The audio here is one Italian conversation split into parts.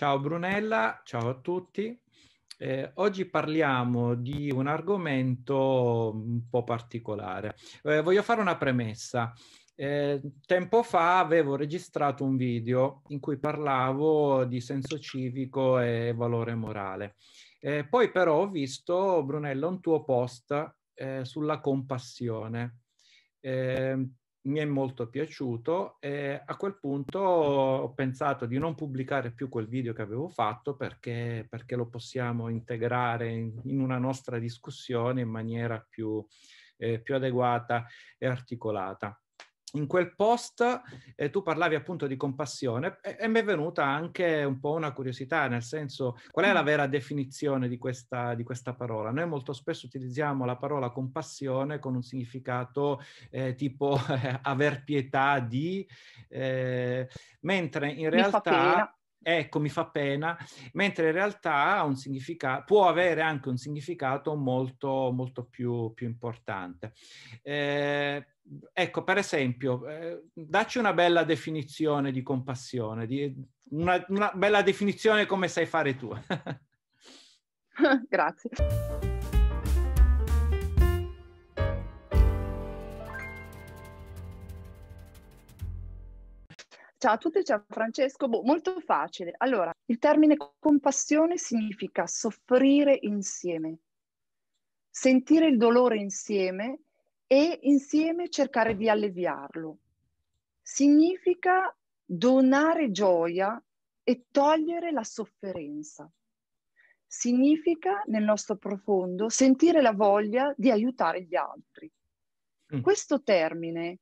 Ciao Brunella, ciao a tutti. Eh, oggi parliamo di un argomento un po' particolare. Eh, voglio fare una premessa. Eh, tempo fa avevo registrato un video in cui parlavo di senso civico e valore morale. Eh, poi però ho visto, Brunella, un tuo post eh, sulla compassione. Eh, mi è molto piaciuto e a quel punto ho pensato di non pubblicare più quel video che avevo fatto perché, perché lo possiamo integrare in, in, una nostra discussione in maniera più, eh, più adeguata e articolata in quel post eh, tu parlavi appunto di compassione e, e, mi è venuta anche un po' una curiosità, nel senso qual è la mm. vera definizione di questa, di questa parola? Noi molto spesso utilizziamo la parola compassione con un significato eh, tipo eh, aver pietà di, eh, mentre in realtà... Ecco, mi fa pena, mentre in realtà può avere anche un significato molto, molto più, più importante. Eh, ecco, per esempio, eh, dacci una bella definizione di compassione, di, una, una bella definizione come sai fare tu. Grazie. Ciao a tutti, ciao Francesco. Boh, molto facile. Allora, il termine compassione significa soffrire insieme, sentire il dolore insieme e insieme cercare di alleviarlo. Significa donare gioia e togliere la sofferenza. Significa, nel nostro profondo, sentire la voglia di aiutare gli altri. Mm. Questo termine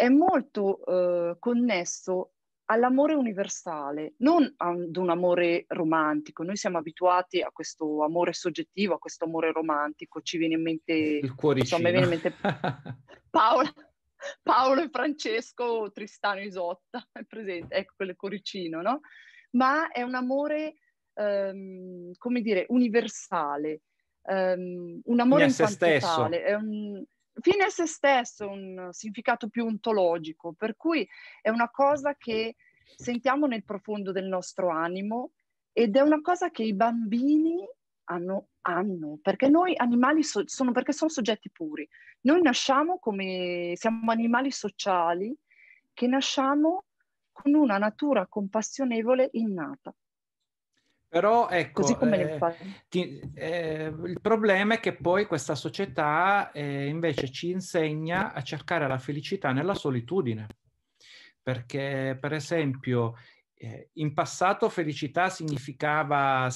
è molto eh, connesso all'amore universale, non ad un amore romantico. Noi siamo abituati a questo amore soggettivo, a questo amore romantico. Ci viene in mente... Il cuoricino. Insomma, viene in mente Paola, Paolo e Francesco, Tristano Isotta, è presente, ecco quel cuoricino, no? Ma è un amore, um, come dire, universale, um, un amore in quanto tale. È un, fine a se stesso, un significato più ontologico, per cui è una cosa che sentiamo nel profondo del nostro animo ed è una cosa che i bambini hanno, hanno perché noi animali so, sono, perché sono soggetti puri. Noi nasciamo come, siamo animali sociali che nasciamo con una natura compassionevole innata. Però ecco, eh, ti, eh, il problema è che poi questa società eh, invece ci insegna a cercare la felicità nella solitudine. Perché, per esempio, eh, in passato felicità significava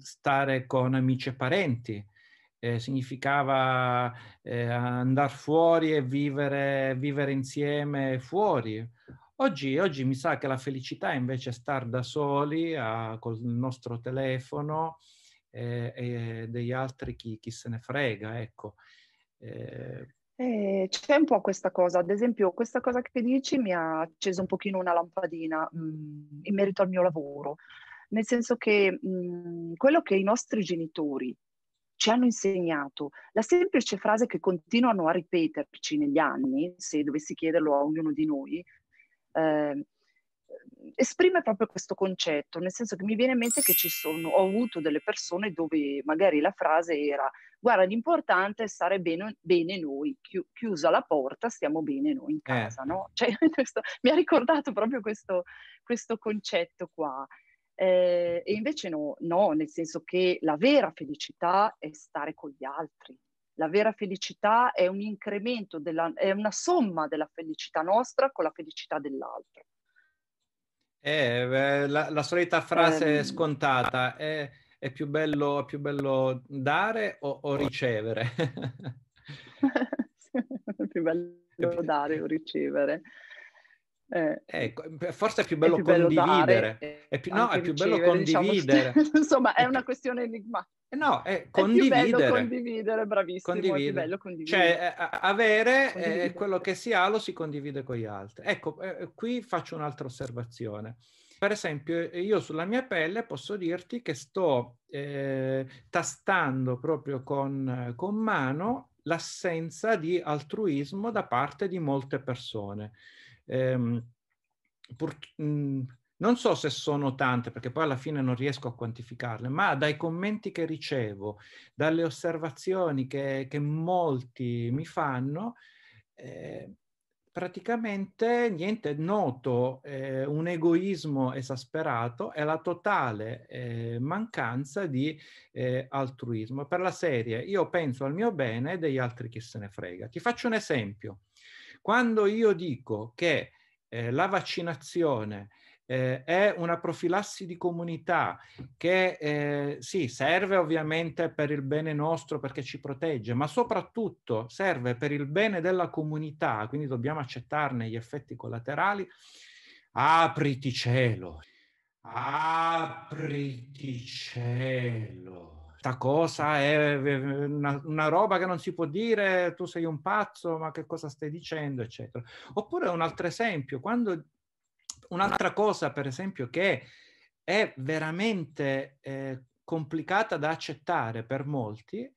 stare con amici e parenti, eh, significava eh, andare fuori e vivere, vivere insieme fuori. Oggi, oggi, mi sa che la felicità è invece star da soli a, col nostro telefono eh, e degli altri chi, chi, se ne frega, ecco. Eh, eh, c'è un po' questa cosa, ad esempio questa cosa che dici mi ha acceso un pochino una lampadina mh, mm, in merito al mio lavoro, nel senso che mh, mm, quello che i nostri genitori ci hanno insegnato, la semplice frase che continuano a ripeterci negli anni, se dovessi chiederlo a ognuno di noi, eh, esprime proprio questo concetto, nel senso che mi viene in mente che ci sono, ho avuto delle persone dove magari la frase era guarda l'importante è stare bene, bene noi, Chi, chiusa la porta stiamo bene noi in eh. casa, eh. no? Cioè, questo, mi ha ricordato proprio questo, questo concetto qua. Eh, e invece no, no, nel senso che la vera felicità è stare con gli altri, la vera felicità è un incremento, della, è una somma della felicità nostra con la felicità dell'altro. Eh, la, la, solita frase eh, scontata è, è, più bello, è, più bello, dare o, o ricevere? è più bello dare o ricevere. Eh, ecco, forse è più bello è più condividere. Bello è più, no, è più bello condividere. Diciamo, insomma, è una questione enigmatica. Eh, no, è condividere. È condividere, bravissimo. Condividere. Bello condividere. Cioè, eh, avere eh, quello che si ha lo si condivide con gli altri. Ecco, eh, qui faccio un'altra osservazione. Per esempio, io sulla mia pelle posso dirti che sto eh, tastando proprio con, con mano l'assenza di altruismo da parte di molte persone. Ehm, pur, mh, non so se sono tante, perché poi alla fine non riesco a quantificarle, ma dai commenti che ricevo, dalle osservazioni che, che molti mi fanno, eh, praticamente niente, noto eh, un egoismo esasperato e la totale eh, mancanza di eh, altruismo. Per la serie, io penso al mio bene e degli altri chi se ne frega. Ti faccio un esempio. Quando io dico che eh, la vaccinazione eh, è una profilassi di comunità che eh, sì, serve ovviamente per il bene nostro perché ci protegge, ma soprattutto serve per il bene della comunità, quindi dobbiamo accettarne gli effetti collaterali. Apriti cielo, apriti cielo questa cosa è una, una, roba che non si può dire, tu sei un pazzo, ma che cosa stai dicendo, eccetera. Oppure un altro esempio, quando un'altra cosa, per esempio, che è veramente eh, complicata da accettare per molti,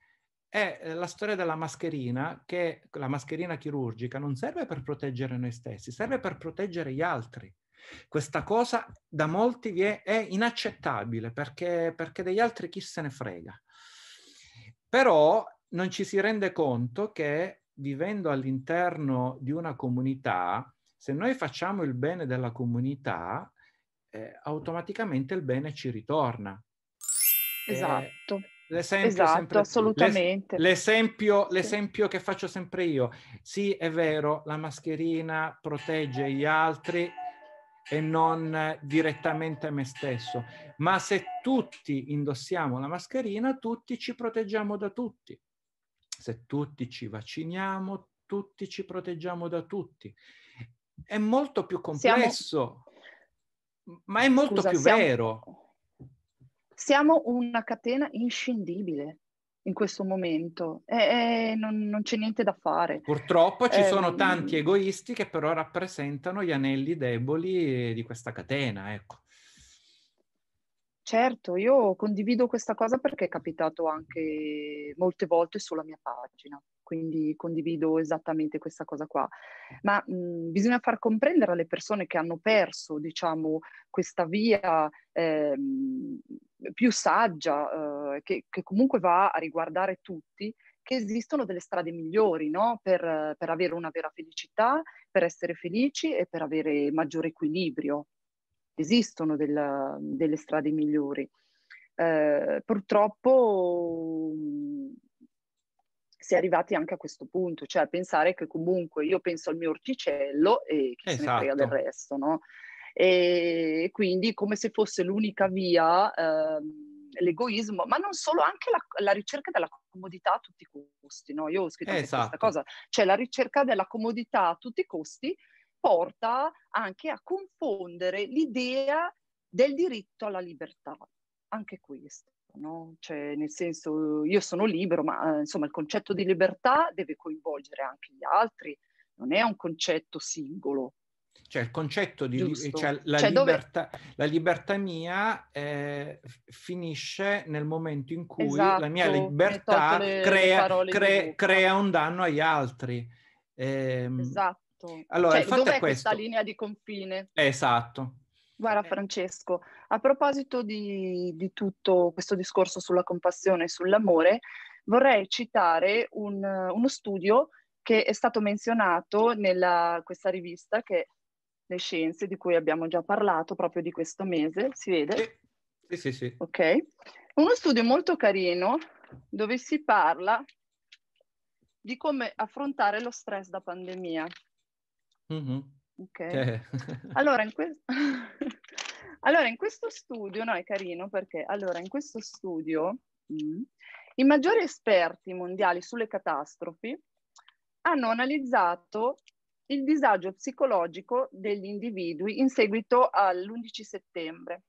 è eh, la storia della mascherina, che la mascherina chirurgica non serve per proteggere noi stessi, serve per proteggere gli altri. Questa cosa da molti è inaccettabile perché, perché degli altri chi se ne frega. Però non ci si rende conto che vivendo all'interno di una comunità, se noi facciamo il bene della comunità, eh, automaticamente il bene ci ritorna. Esatto. Eh, l'esempio, esatto, sempre, assolutamente. L'esempio, l'esempio che faccio sempre io, sì è vero, la mascherina protegge gli altri, e non direttamente me stesso. Ma se tutti indossiamo la mascherina, tutti ci proteggiamo da tutti. Se tutti ci vacciniamo, tutti ci proteggiamo da tutti. È molto più complesso, siamo... ma è molto Scusa, più siamo... vero. Siamo una catena inscindibile in questo momento e, e non, non, c'è niente da fare. Purtroppo ci eh, sono tanti egoisti che però rappresentano gli anelli deboli di questa catena, ecco. Certo, io condivido questa cosa perché è capitato anche molte volte sulla mia pagina, quindi condivido esattamente questa cosa qua. Ma mh, bisogna far comprendere alle persone che hanno perso, diciamo, questa via eh, più saggia, eh, che, che, comunque va a riguardare tutti, che esistono delle strade migliori, no? per, per avere una vera felicità, per essere felici e per avere maggiore equilibrio esistono del, delle strade migliori. Eh, purtroppo si è arrivati anche a questo punto, cioè a pensare che comunque io penso al mio orticello e chi esatto. se ne frega del esatto. resto, no? E quindi come se fosse l'unica via ehm, l'egoismo, ma non solo, anche la, la, ricerca della comodità a tutti i costi, no? Io ho scritto esatto. questa cosa, cioè la ricerca della comodità a tutti i costi porta anche a confondere l'idea del diritto alla libertà, anche questo. No? Cioè, nel senso, io sono libero, ma eh, insomma il concetto di libertà deve coinvolgere anche gli altri, non è un concetto singolo. Cioè il concetto di cioè, la, cioè, libertà, dove... la, libertà, mia eh, finisce nel momento in cui esatto, la mia libertà crea, crea, crea, un danno agli altri. Eh, esatto Esatto. Allora, cioè, dov'è questa linea di confine? Esatto. Guarda Francesco, a proposito di, di, tutto questo discorso sulla compassione e sull'amore, vorrei citare un, uno studio che è stato menzionato nella questa rivista che è Le Scienze, di cui abbiamo già parlato proprio di questo mese, si vede? Sì, sì, sì. Ok. Uno studio molto carino dove si parla di come affrontare lo stress da pandemia. Mm-hmm. Ok. Eh. allora, in que- allora, in questo studio, no, è carino perché allora in questo studio mh, mm, i maggiori esperti mondiali sulle catastrofi hanno analizzato il disagio psicologico degli individui in seguito all'11 settembre.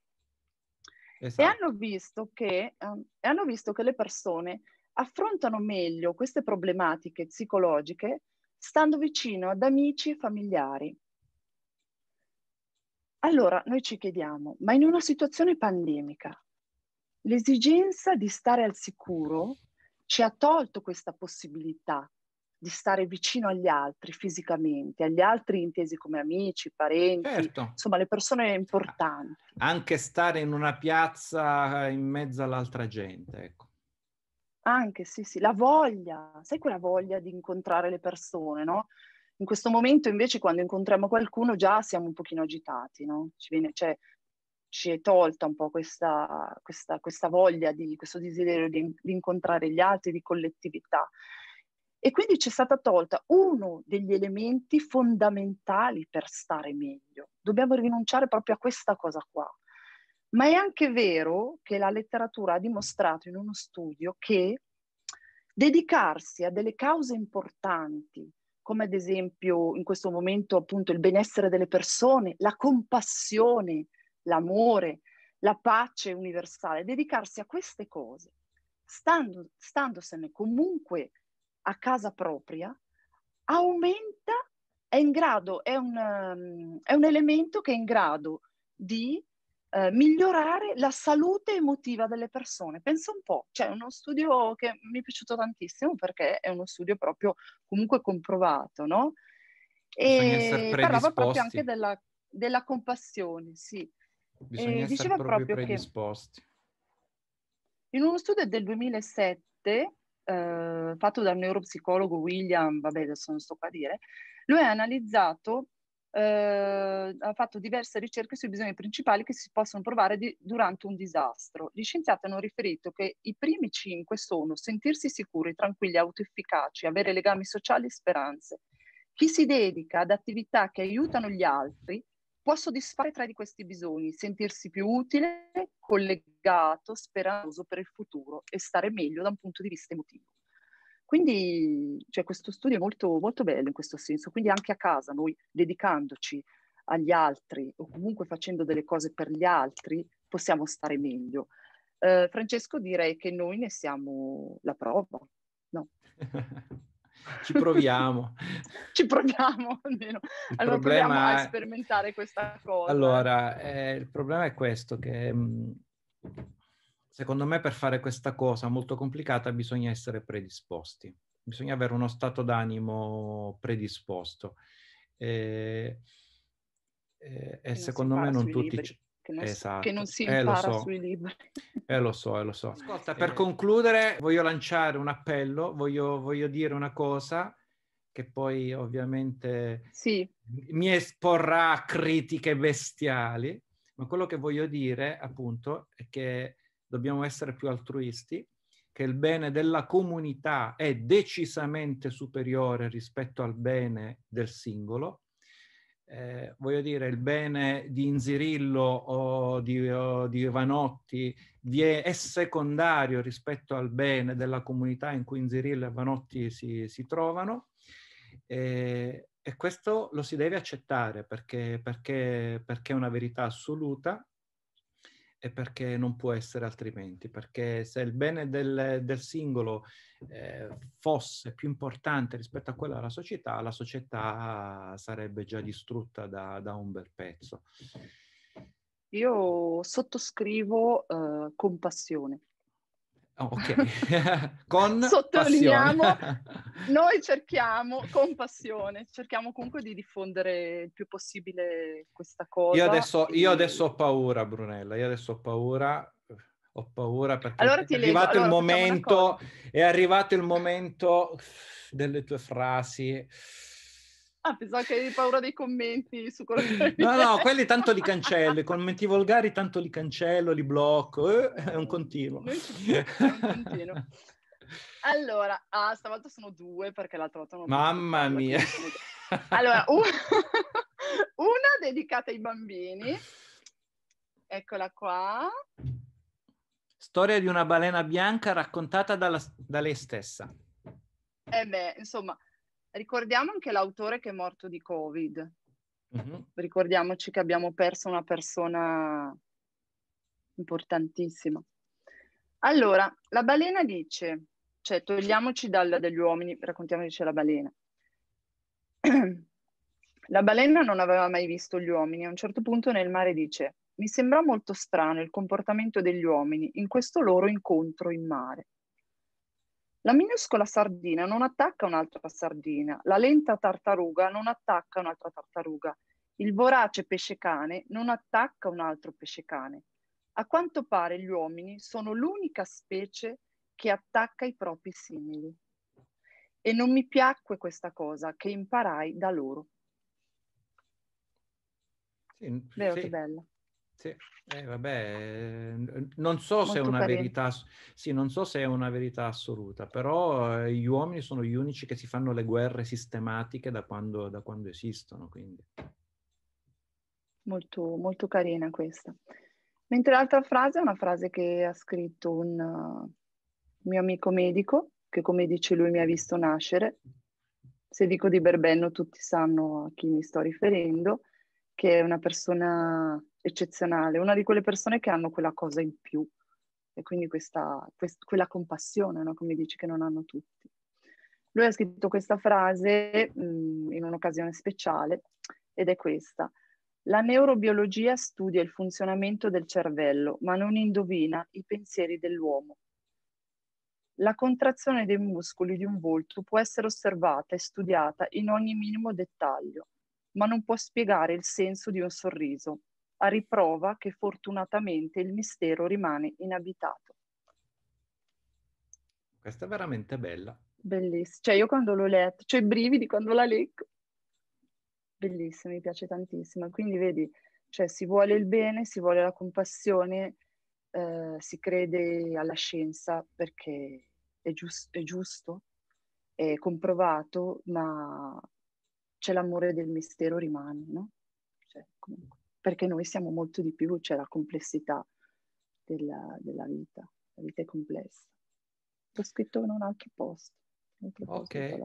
Esatto. E, hanno visto che, um, e hanno visto che le persone affrontano meglio queste problematiche psicologiche stando vicino ad amici e familiari. Allora, noi ci chiediamo, ma in una situazione pandemica, l'esigenza di stare al sicuro ci ha tolto questa possibilità di stare vicino agli altri fisicamente, agli altri intesi come amici, parenti, certo. insomma le persone importanti. Anche stare in una piazza in mezzo all'altra gente, ecco. Anche, sì, sì, la voglia, sai quella voglia di incontrare le persone, no? In questo momento invece quando incontriamo qualcuno già siamo un pochino agitati, no? Ci, viene, cioè, ci è tolta un po' questa, questa, questa voglia, di, questo desiderio di, di incontrare gli altri, di collettività. E quindi ci è stata tolta uno degli elementi fondamentali per stare meglio. Dobbiamo rinunciare proprio a questa cosa qua. Ma è anche vero che la letteratura ha dimostrato in uno studio che dedicarsi a delle cause importanti, come ad esempio in questo momento appunto il benessere delle persone, la compassione, l'amore, la pace universale, dedicarsi a queste cose, stando, standosene comunque a casa propria, aumenta, è in grado, è un, um, è un elemento che è in grado di uh, migliorare la salute emotiva delle persone. Pensa un po', c'è uno studio che mi è piaciuto tantissimo perché è uno studio proprio comunque comprovato, no? E parlava proprio anche della, della compassione, sì. Bisogna e essere proprio predisposti. in uno studio del 2007 eh, fatto dal neuropsicologo William, vabbè adesso non sto qua a dire, lui ha analizzato, eh, ha fatto diverse ricerche sui bisogni principali che si possono provare di, durante un disastro. Gli scienziati hanno riferito che i primi cinque sono sentirsi sicuri, tranquilli, autoefficaci, avere legami sociali e speranze. Chi si dedica ad attività che aiutano gli altri può soddisfare tre di questi bisogni, sentirsi più utile, collegato, speranzoso per il futuro e stare meglio da un punto di vista emotivo. Quindi cioè, questo studio è molto, molto bello in questo senso, quindi anche a casa noi dedicandoci agli altri o comunque facendo delle cose per gli altri possiamo stare meglio. Eh, Francesco direi che noi ne siamo la prova, no? Ci proviamo. Ci proviamo almeno. Il allora proviamo a sperimentare questa cosa. Allora, eh, il problema è questo, che mm, secondo me per fare questa cosa molto complicata bisogna essere predisposti, bisogna avere uno stato d'animo predisposto. E, e, e secondo me non tutti... Libri che non, esatto. che non si impara eh, so. sui libri. Eh, lo so, eh, lo so. Ascolta, per eh. concludere voglio lanciare un appello, voglio, voglio dire una cosa che poi ovviamente sì. mi esporrà a critiche bestiali, ma quello che voglio dire appunto è che dobbiamo essere più altruisti, che il bene della comunità è decisamente superiore rispetto al bene del singolo eh, voglio dire, il bene di Inzirillo o di, o di Vanotti è, secondario rispetto al bene della comunità in cui Inzirillo e Vanotti si, si trovano. Eh, e questo lo si deve accettare perché, perché, perché è una verità assoluta e perché non può essere altrimenti, perché se il bene del, del singolo eh, fosse più importante rispetto a quello della società, la società sarebbe già distrutta da, da un bel pezzo. Io sottoscrivo uh, con passione. Oh, ok, con Sottolineiamo, noi cerchiamo con passione, cerchiamo comunque di diffondere il più possibile questa cosa. Io adesso, e... io adesso ho paura, Brunella, io adesso ho paura, ho paura perché allora è, arrivato allora, il momento, è arrivato il momento delle tue frasi Ah, pensavo che avevi paura dei commenti su quello che No, no, quelli tanto li cancello, i commenti volgari tanto li cancello, li blocco, eh, è un continuo. È un continuo. Allora, ah, stavolta sono due perché l'altra volta non Mamma mia. Allora, un... una dedicata ai bambini. Eccola qua. Storia di una balena bianca raccontata dalla, da lei stessa. Eh beh, insomma, Ricordiamo anche l'autore che è morto di Covid. Mm-hmm. Ricordiamoci che abbiamo perso una persona importantissima. Allora, la balena dice, cioè togliamoci dal, dagli uomini, raccontiamo dice la balena. la balena non aveva mai visto gli uomini, a un certo punto nel mare dice, mi sembra molto strano il comportamento degli uomini in questo loro incontro in mare. La minuscola sardina non attacca un'altra sardina, la lenta tartaruga non attacca un'altra tartaruga, il vorace pesce cane non attacca un altro pesce cane. A quanto pare gli uomini sono l'unica specie che attacca i propri simili. E non mi piacque questa cosa che imparai da loro. Sì, Vero sì. che bella. Sì, eh, vabbè, non so se è una carino. verità, sì, non so se è una verità assoluta, però eh, gli uomini sono gli unici che si fanno le guerre sistematiche da quando, da quando esistono, quindi. Molto, molto carina questa. Mentre l'altra frase è una frase che ha scritto un uh, mio amico medico, che come dice lui mi ha visto nascere. Se dico di Berbenno tutti sanno a chi mi sto riferendo, che è una persona eccezionale, una di quelle persone che hanno quella cosa in più e quindi questa, quest, quella compassione, no? come dici, che non hanno tutti. Lui ha scritto questa frase mh, mm, in un'occasione speciale ed è questa. La neurobiologia studia il funzionamento del cervello, ma non indovina i pensieri dell'uomo. La contrazione dei muscoli di un volto può essere osservata e studiata in ogni minimo dettaglio, ma non può spiegare il senso di un sorriso, a riprova che fortunatamente il mistero rimane inabitato. Questa è veramente bella. Bellissima. Cioè io quando l'ho letto, cioè i brividi quando la leggo. Bellissima, mi piace tantissimo. Quindi vedi, cioè si vuole il bene, si vuole la compassione, eh, si crede alla scienza perché è, giust- è giusto, è comprovato, ma c'è l'amore del mistero rimane, no? Cioè, comunque perché noi siamo molto di più, c'è la complessità della, della vita, la vita è complessa. L'ho scritto in un altro post. Ok.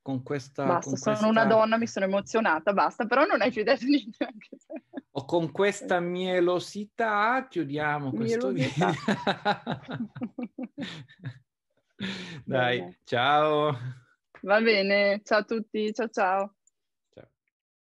Con questa, basta, con sono questa... una donna, mi sono emozionata, basta, però non hai più detto niente. Anche se... O con questa mielosità chiudiamo questo mielosità. video. Dai, bene. ciao. Va bene, ciao a tutti, ciao ciao.